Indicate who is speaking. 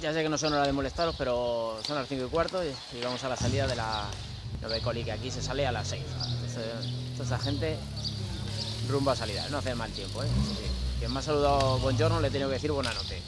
Speaker 1: Ya sé que no son hora de molestaros, pero son las 5 y cuarto y, y vamos a la salida de la Novecoli, que aquí se sale a las 6. Toda esta gente rumbo a salida. No hace mal tiempo, ¿eh? Sí. Quien me ha saludado buongiorno le he tenido que decir buena noche.